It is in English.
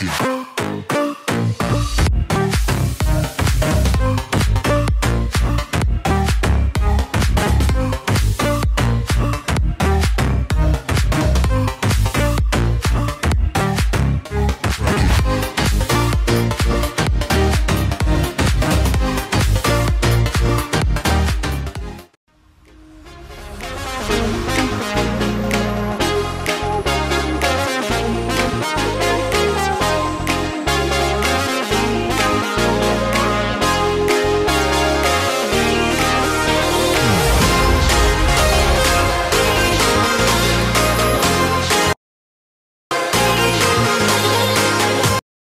Chicken.